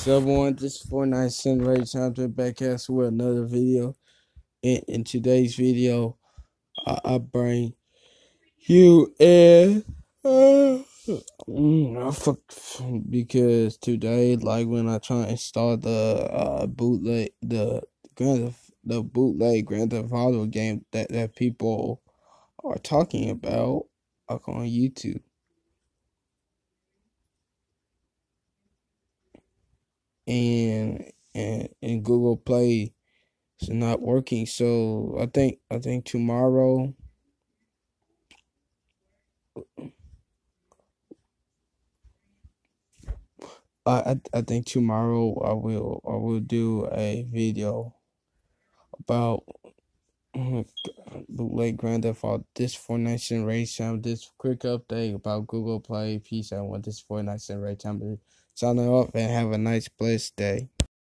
What's up, one? This is 49CentRage Thompson back at with another video. In, in today's video, I, I bring you and uh, mm, because today, like when I try to install the uh, bootleg, the Grand the bootleg Grand Theft Auto game that that people are talking about, like on YouTube. And and and Google Play is not working. So I think I think tomorrow. I, I think tomorrow I will I will do a video about oh bootleg Grand Theft Auto this Fortnite Race Time. This quick update about Google Play. Peace. I want this 49CentRage Time. Sign up and have a nice blessed day.